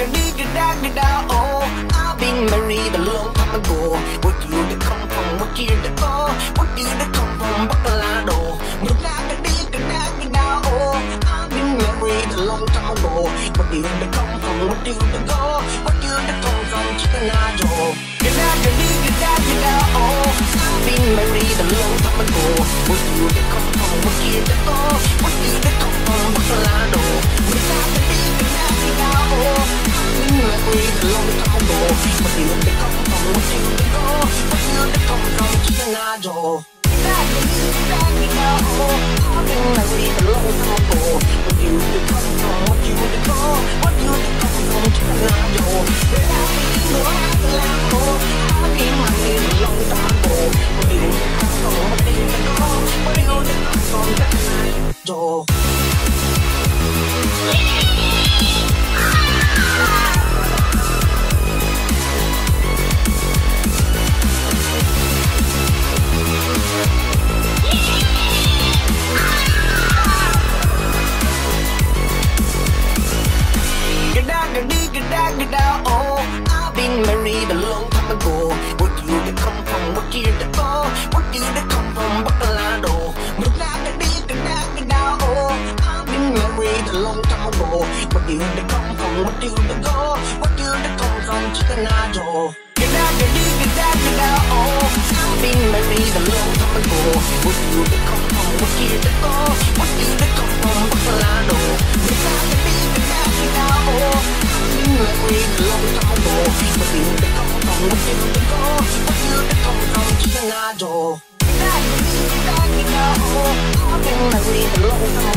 it out. Oh, I've been married a long time ago. Where do you come from? What year to go? What do you come from? Bacolado. But now the day can knock it out. Oh, I've been married a long time ago. What do you come from? What do you go? What do you come from? Chickenado. Get out, get out, get out, get out. Oh, I've been married a long time ago. Where do you come from? What year to go? What do you come from? Bacolado. Get out, get out. Oh, I've been. What do you come a long time ago. What year to come from? What go? What come from? Get out, get out, get out, get out. Oh, I've been married a long time ago. What year to come from? What year to go? What year to come from? Bacolado. But now get out, get out, get out. Oh, I've been married a long time ago. What year to come from? What year to go? What year to come from? Chickenado. Get out, get out, get out. Oh, I've been married a long time ago.